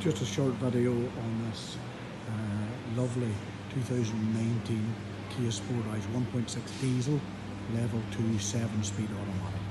just a short video on this uh, lovely 2019 Kia Sportage 1.6 diesel level 2 7 speed automatic.